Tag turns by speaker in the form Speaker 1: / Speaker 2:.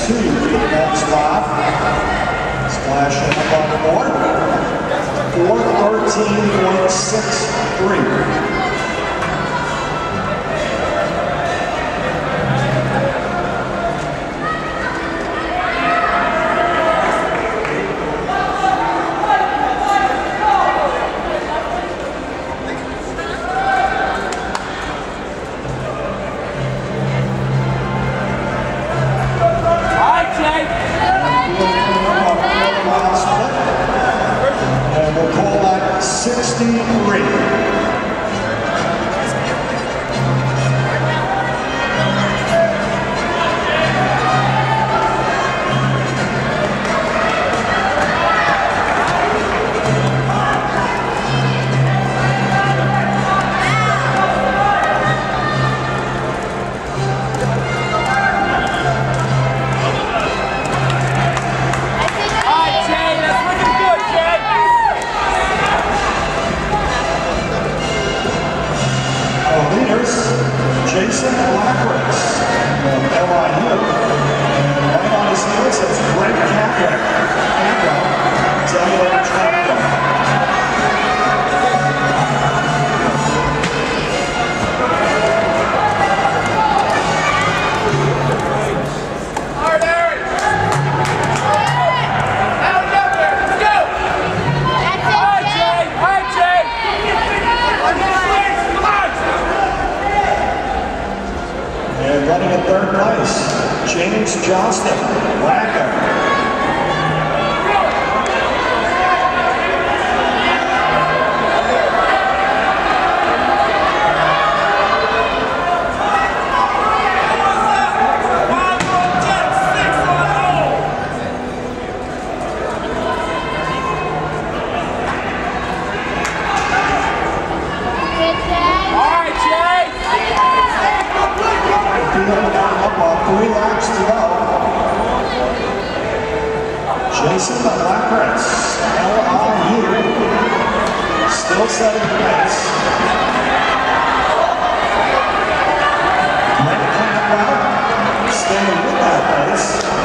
Speaker 1: two the men's lap. Splashing up on the board. 413.63. 63. Jason Blackridge from LIU. And right on his heels is Greg Capra. Running in third place, James Johnston, Wagner. Jason Lapras, LIU, still setting the pace. Matt Campbell, staying with that pace.